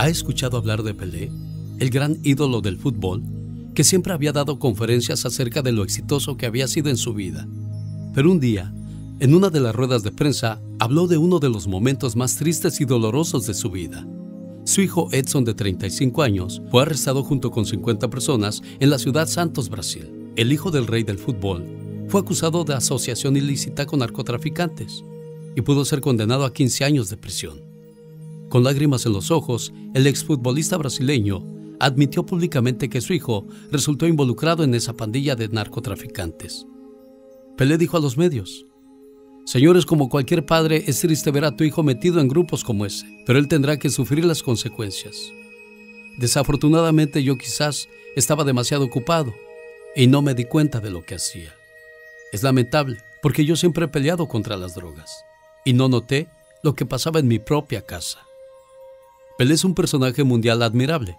¿Ha escuchado hablar de Pelé, el gran ídolo del fútbol, que siempre había dado conferencias acerca de lo exitoso que había sido en su vida? Pero un día, en una de las ruedas de prensa, habló de uno de los momentos más tristes y dolorosos de su vida. Su hijo Edson, de 35 años, fue arrestado junto con 50 personas en la ciudad Santos, Brasil. El hijo del rey del fútbol fue acusado de asociación ilícita con narcotraficantes y pudo ser condenado a 15 años de prisión. Con lágrimas en los ojos, el exfutbolista brasileño admitió públicamente que su hijo resultó involucrado en esa pandilla de narcotraficantes. Pelé dijo a los medios, Señores, como cualquier padre, es triste ver a tu hijo metido en grupos como ese, pero él tendrá que sufrir las consecuencias. Desafortunadamente yo quizás estaba demasiado ocupado y no me di cuenta de lo que hacía. Es lamentable, porque yo siempre he peleado contra las drogas y no noté lo que pasaba en mi propia casa. Pelé es un personaje mundial admirable,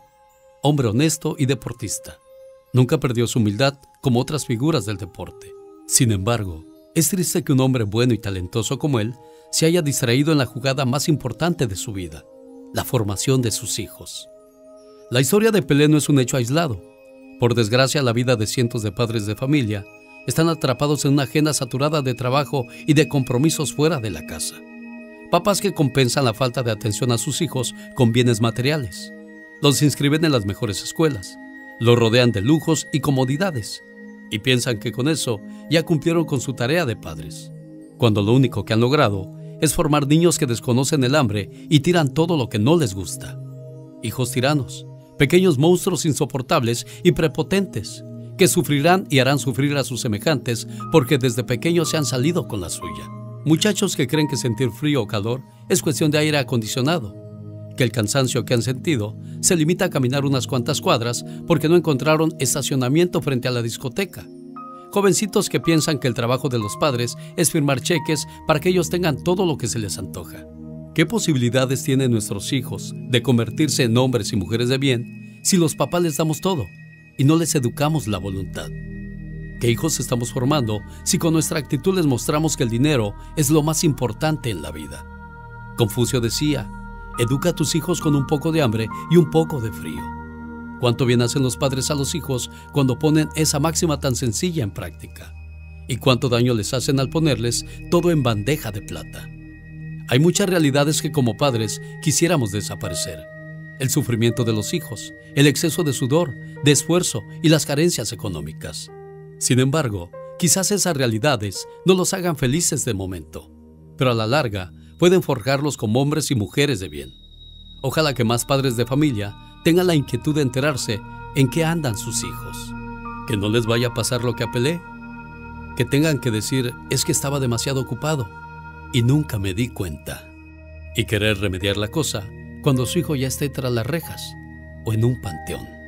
hombre honesto y deportista. Nunca perdió su humildad como otras figuras del deporte. Sin embargo, es triste que un hombre bueno y talentoso como él se haya distraído en la jugada más importante de su vida, la formación de sus hijos. La historia de Pelé no es un hecho aislado. Por desgracia, la vida de cientos de padres de familia están atrapados en una agenda saturada de trabajo y de compromisos fuera de la casa. Papás que compensan la falta de atención a sus hijos con bienes materiales. Los inscriben en las mejores escuelas. Los rodean de lujos y comodidades. Y piensan que con eso ya cumplieron con su tarea de padres. Cuando lo único que han logrado es formar niños que desconocen el hambre y tiran todo lo que no les gusta. Hijos tiranos, pequeños monstruos insoportables y prepotentes, que sufrirán y harán sufrir a sus semejantes porque desde pequeños se han salido con la suya. Muchachos que creen que sentir frío o calor es cuestión de aire acondicionado, que el cansancio que han sentido se limita a caminar unas cuantas cuadras porque no encontraron estacionamiento frente a la discoteca. Jovencitos que piensan que el trabajo de los padres es firmar cheques para que ellos tengan todo lo que se les antoja. ¿Qué posibilidades tienen nuestros hijos de convertirse en hombres y mujeres de bien si los papás les damos todo y no les educamos la voluntad? ¿Qué hijos estamos formando si con nuestra actitud les mostramos que el dinero es lo más importante en la vida? Confucio decía, educa a tus hijos con un poco de hambre y un poco de frío. ¿Cuánto bien hacen los padres a los hijos cuando ponen esa máxima tan sencilla en práctica? ¿Y cuánto daño les hacen al ponerles todo en bandeja de plata? Hay muchas realidades que como padres quisiéramos desaparecer. El sufrimiento de los hijos, el exceso de sudor, de esfuerzo y las carencias económicas. Sin embargo, quizás esas realidades no los hagan felices de momento, pero a la larga pueden forjarlos como hombres y mujeres de bien. Ojalá que más padres de familia tengan la inquietud de enterarse en qué andan sus hijos. Que no les vaya a pasar lo que apelé. Que tengan que decir es que estaba demasiado ocupado y nunca me di cuenta. Y querer remediar la cosa cuando su hijo ya esté tras las rejas o en un panteón.